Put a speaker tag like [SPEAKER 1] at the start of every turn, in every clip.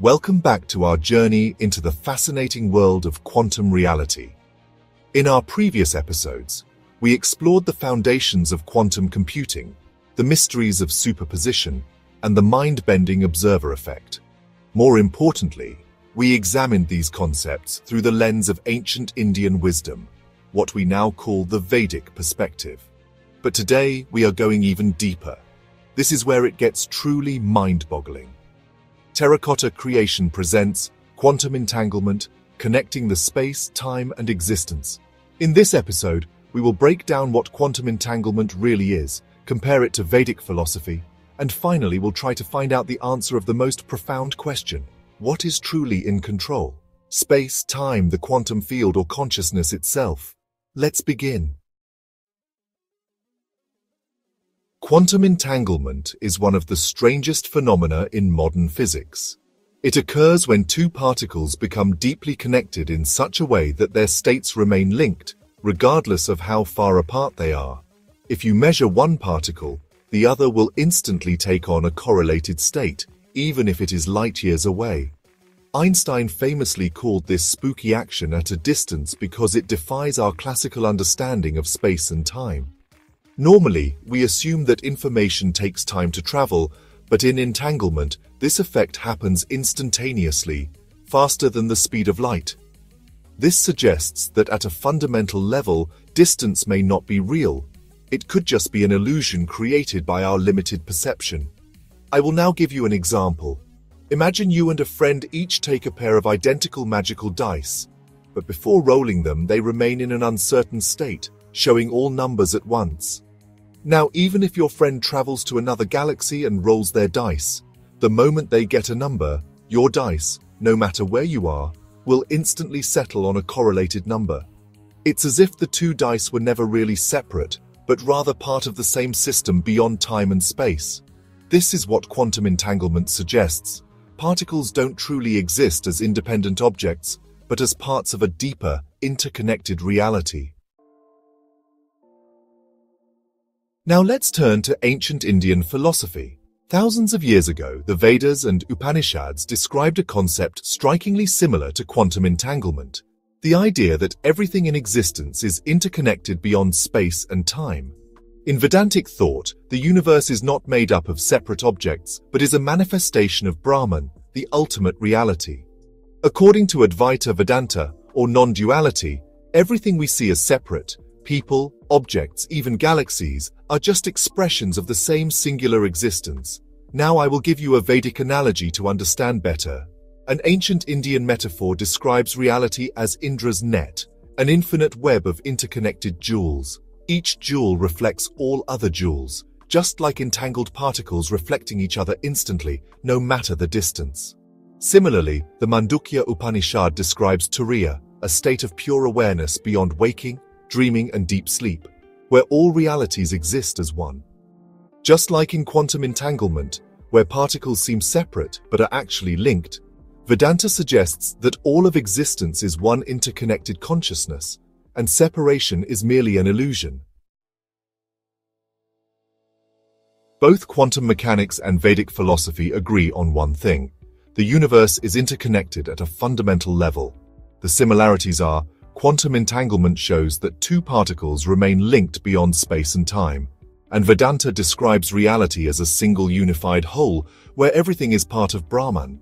[SPEAKER 1] Welcome back to our journey into the fascinating world of quantum reality. In our previous episodes, we explored the foundations of quantum computing, the mysteries of superposition, and the mind-bending observer effect. More importantly, we examined these concepts through the lens of ancient Indian wisdom, what we now call the Vedic perspective. But today we are going even deeper. This is where it gets truly mind-boggling. Terracotta Creation presents Quantum Entanglement, Connecting the Space, Time and Existence. In this episode, we will break down what quantum entanglement really is, compare it to Vedic philosophy, and finally we'll try to find out the answer of the most profound question. What is truly in control? Space, time, the quantum field, or consciousness itself? Let's begin. Quantum entanglement is one of the strangest phenomena in modern physics. It occurs when two particles become deeply connected in such a way that their states remain linked, regardless of how far apart they are. If you measure one particle, the other will instantly take on a correlated state, even if it is light years away. Einstein famously called this spooky action at a distance because it defies our classical understanding of space and time. Normally, we assume that information takes time to travel, but in entanglement, this effect happens instantaneously, faster than the speed of light. This suggests that at a fundamental level, distance may not be real. It could just be an illusion created by our limited perception. I will now give you an example. Imagine you and a friend each take a pair of identical magical dice, but before rolling them, they remain in an uncertain state, showing all numbers at once. Now, even if your friend travels to another galaxy and rolls their dice, the moment they get a number, your dice, no matter where you are, will instantly settle on a correlated number. It's as if the two dice were never really separate, but rather part of the same system beyond time and space. This is what quantum entanglement suggests. Particles don't truly exist as independent objects, but as parts of a deeper, interconnected reality. Now let's turn to ancient Indian philosophy. Thousands of years ago, the Vedas and Upanishads described a concept strikingly similar to quantum entanglement. The idea that everything in existence is interconnected beyond space and time. In Vedantic thought, the universe is not made up of separate objects, but is a manifestation of Brahman, the ultimate reality. According to Advaita Vedanta, or non-duality, everything we see as separate, people, objects, even galaxies, are just expressions of the same singular existence. Now I will give you a Vedic analogy to understand better. An ancient Indian metaphor describes reality as Indra's net, an infinite web of interconnected jewels. Each jewel reflects all other jewels, just like entangled particles reflecting each other instantly, no matter the distance. Similarly, the Mandukya Upanishad describes Turiya, a state of pure awareness beyond waking, dreaming, and deep sleep where all realities exist as one. Just like in quantum entanglement, where particles seem separate but are actually linked, Vedanta suggests that all of existence is one interconnected consciousness, and separation is merely an illusion. Both quantum mechanics and Vedic philosophy agree on one thing. The universe is interconnected at a fundamental level. The similarities are quantum entanglement shows that two particles remain linked beyond space and time, and Vedanta describes reality as a single unified whole where everything is part of Brahman.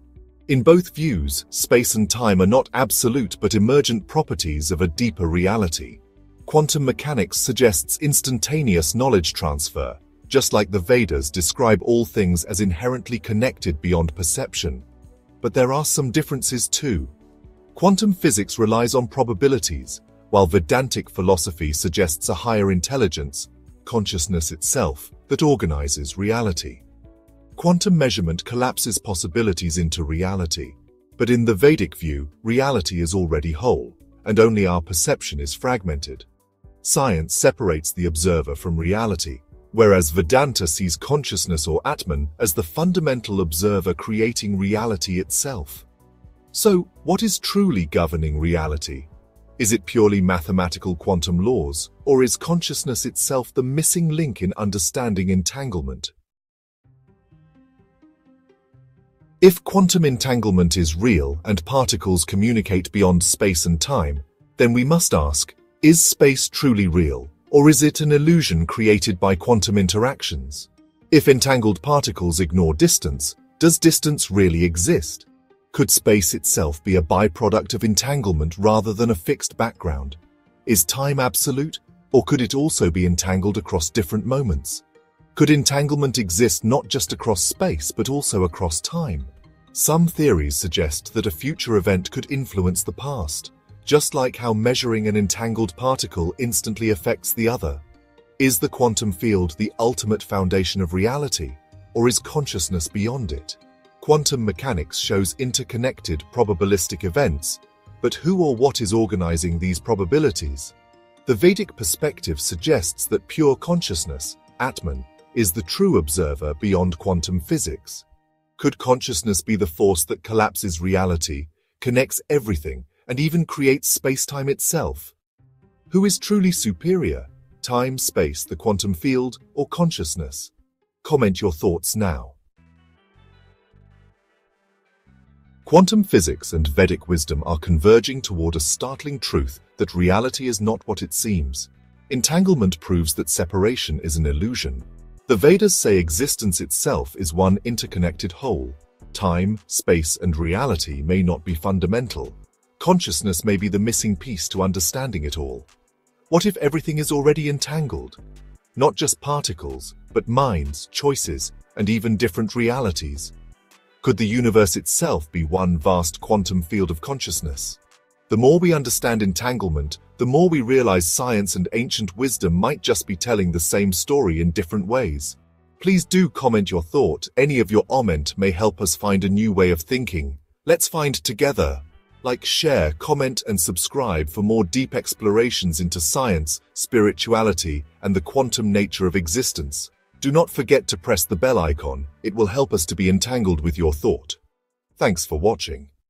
[SPEAKER 1] In both views, space and time are not absolute but emergent properties of a deeper reality. Quantum mechanics suggests instantaneous knowledge transfer, just like the Vedas describe all things as inherently connected beyond perception. But there are some differences too. Quantum physics relies on probabilities, while Vedantic philosophy suggests a higher intelligence, consciousness itself, that organizes reality. Quantum measurement collapses possibilities into reality, but in the Vedic view, reality is already whole, and only our perception is fragmented. Science separates the observer from reality, whereas Vedanta sees consciousness or Atman as the fundamental observer creating reality itself. So, what is truly governing reality? Is it purely mathematical quantum laws, or is consciousness itself the missing link in understanding entanglement? If quantum entanglement is real and particles communicate beyond space and time, then we must ask, is space truly real, or is it an illusion created by quantum interactions? If entangled particles ignore distance, does distance really exist? Could space itself be a byproduct of entanglement rather than a fixed background? Is time absolute, or could it also be entangled across different moments? Could entanglement exist not just across space, but also across time? Some theories suggest that a future event could influence the past, just like how measuring an entangled particle instantly affects the other. Is the quantum field the ultimate foundation of reality, or is consciousness beyond it? Quantum mechanics shows interconnected probabilistic events, but who or what is organizing these probabilities? The Vedic perspective suggests that pure consciousness, Atman, is the true observer beyond quantum physics. Could consciousness be the force that collapses reality, connects everything, and even creates space-time itself? Who is truly superior, time, space, the quantum field, or consciousness? Comment your thoughts now. Quantum physics and Vedic wisdom are converging toward a startling truth that reality is not what it seems. Entanglement proves that separation is an illusion, the Vedas say existence itself is one interconnected whole. Time, space, and reality may not be fundamental. Consciousness may be the missing piece to understanding it all. What if everything is already entangled? Not just particles, but minds, choices, and even different realities. Could the universe itself be one vast quantum field of consciousness? The more we understand entanglement, the more we realize science and ancient wisdom might just be telling the same story in different ways. Please do comment your thought. Any of your comment may help us find a new way of thinking. Let's find together. Like, share, comment, and subscribe for more deep explorations into science, spirituality, and the quantum nature of existence. Do not forget to press the bell icon. It will help us to be entangled with your thought. Thanks for watching.